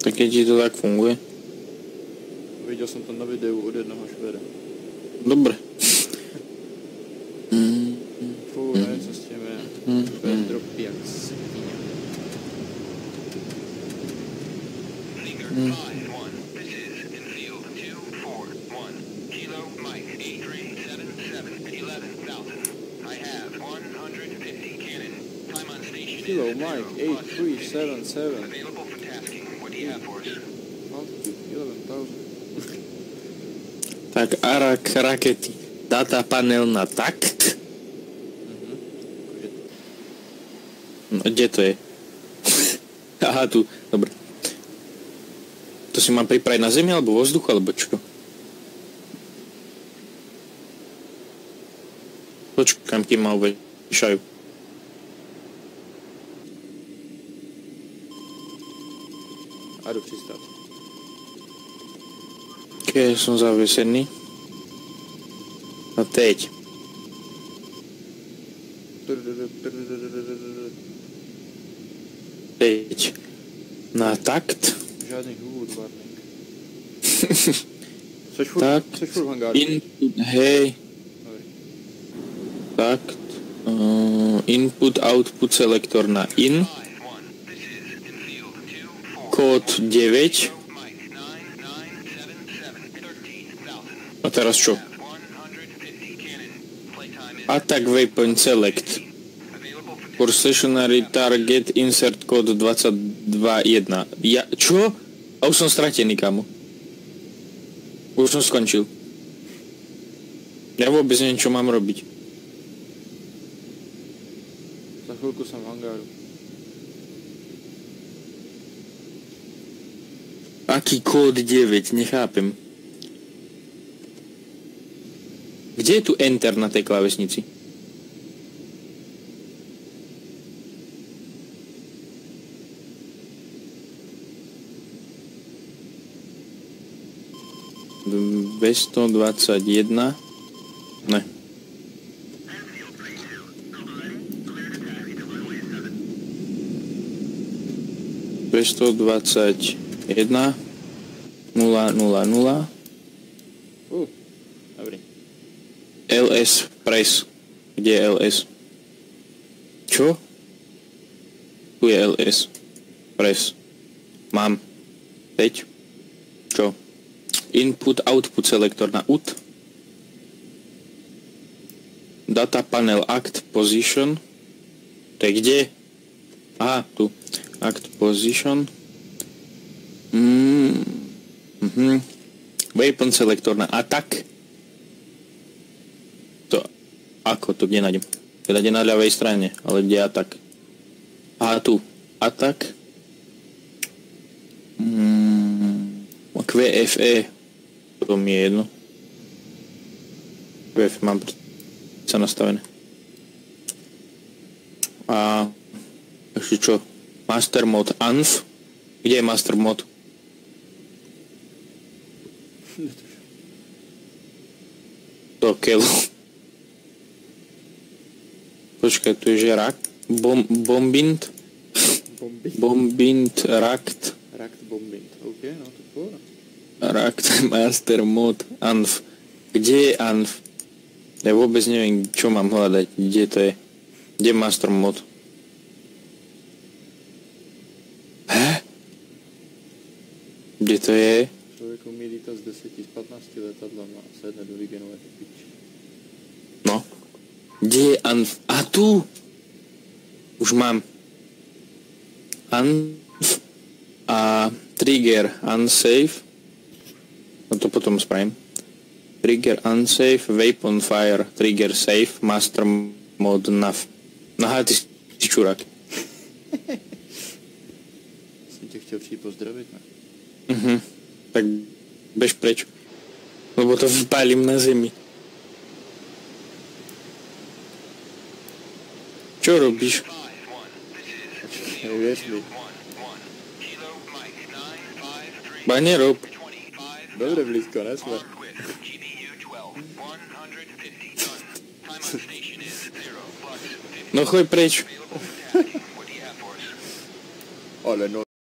Tak keď ti to tak funguje. Viděl jsem to na videu od jednoho šveda. Dobre. Fú, nevím, co s tím je. To je dropy jak svině. Linger. 5-1. This is in field 241. Kilo Mike 8377 11,000. I have 150 cannon. Time on station Kilo is Mike zero plus 8377. Available for tasking. What do you have for us? Altitude 11,000. Tak Arak rakety. Data panel na takt. No, kde to je? Aha, tu. Dobre. To si mám pripraviť na zemi, alebo vo alebo čo? Počkám, kým ma uvešajú. A jdu přistát. Keď som zavesený. A teď. Teď. Na takt. Žádný hůd, barník. Furt, Tak. což furt v hangáru. Input, hej. Takt. Uh, input, output, selektor na in. Kód 9. Mike 9977 13,000. A teraz čo? Have 150 cannon. Playtime is Attack weapon select. for stationary target insert kód 22.1. Ja, čo? A už som stratený, kamo. Už som skončil. Ja vôbec neviem, čo mám robiť. Za chvilku jsem v hangáru. Aký kód 9? Nechápem. Kde je tu enter na tej klávesnici? ...221... Ne. ...221... 000... Uh, dobrý. LS Press. Kde je LS? Čo? Tu je LS Press. Mám. Teď. Čo? Input, output selektor na UT. Data panel act position. To je kde? Aha, tu. Act position. Mm. Mhm. Weapon selektor na attack. To, ako to, kde nájdem? Teda kde na ľavej strane, ale kde atak? A tu, atak. Mm, QFE, to mi je jedno. QF mám sa nastavené. A ešte čo? Master mode ANF. Kde je master mode? To keľu. Počkaj, tu je že rak. Bom, bombint. Bomby. Bombint rakt. Rakt bombing. OK, no to pohoda. Rakt master mod anf. Kde je anf? Ja vôbec neviem, čo mám hľadať. Kde to je? Kde master mod? Kde to je? Člověk umí lítat z 10, z 15 letadlama a sedne do Vigenu jako pič. No. Kde je anf? A tu! Už mám. Anf a trigger unsafe. No to potom spravím. Trigger unsafe, weapon fire, trigger safe, master mode nav. No aha, ty si čurák. Jsem tě chtěl přijít pozdravit, ne? Mhm. Tak Bez prečo. Lebo to vypálim na zemi. Čo robíš? Neviem. Ba nerob. Dobre blízko, nesme. No choď preč. Ale no.